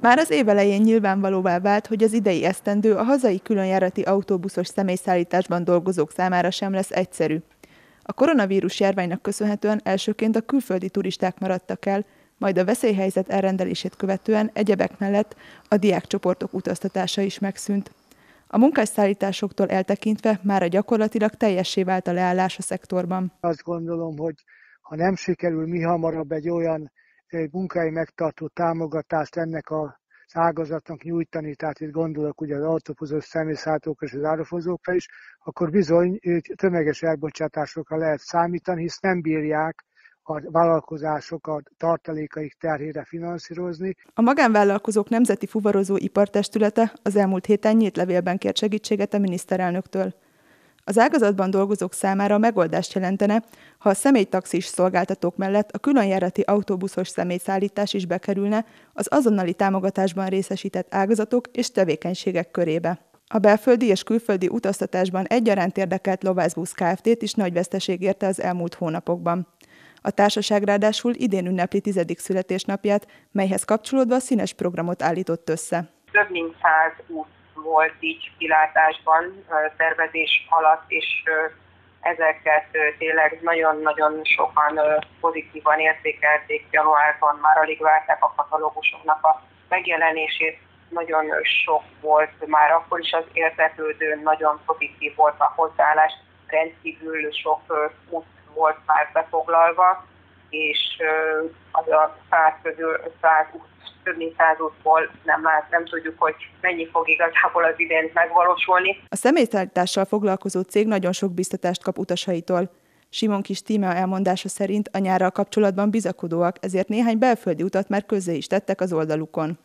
Már az év elején nyilvánvalóvá vált, hogy az idei esztendő a hazai különjárati autóbuszos személyszállításban dolgozók számára sem lesz egyszerű. A koronavírus járványnak köszönhetően elsőként a külföldi turisták maradtak el, majd a veszélyhelyzet elrendelését követően egyebek mellett a diákcsoportok utaztatása is megszűnt. A munkásszállításoktól eltekintve már a gyakorlatilag teljessé vált a leállás a szektorban. Azt gondolom, hogy ha nem sikerül mi hamarabb egy olyan munkai megtartó támogatást ennek a ágazatnak nyújtani, tehát itt gondolok ugye az autófuzós személyszállítókra és az árufozókra is, akkor bizony tömeges elbocsátásokra lehet számítani, hisz nem bírják a vállalkozások a tartalékaik terhére finanszírozni. A magánvállalkozók Nemzeti Fuvarozó Ipartestülete az elmúlt héten nyílt levélben kért segítséget a miniszterelnöktől. Az ágazatban dolgozók számára megoldást jelentene, ha a személytaxis szolgáltatók mellett a különjárati autóbuszos személyszállítás is bekerülne az azonnali támogatásban részesített ágazatok és tevékenységek körébe. A belföldi és külföldi utaztatásban egyaránt érdekelt Lovászbusz Kft-t is nagy veszteség érte az elmúlt hónapokban. A társaság ráadásul idén ünnepli tizedik születésnapját, melyhez kapcsolódva színes programot állított össze. Több mint száz út volt így kilátásban tervezés alatt, és ezeket tényleg nagyon-nagyon sokan pozitívan értékelték. Januárban már alig várták a katalógusoknak a megjelenését. Nagyon sok volt már akkor is az értetődő, nagyon pozitív volt a hozzáállás, rendkívül sok út volt már befoglalva, és az a száz közül száz több mint száz útból nem, lát, nem tudjuk, hogy mennyi fog igazából az idén megvalósulni. A személyszállítással foglalkozó cég nagyon sok biztatást kap utasaitól. Simon Kis Tíme elmondása szerint a nyárral kapcsolatban bizakodóak, ezért néhány belföldi utat már közzé is tettek az oldalukon.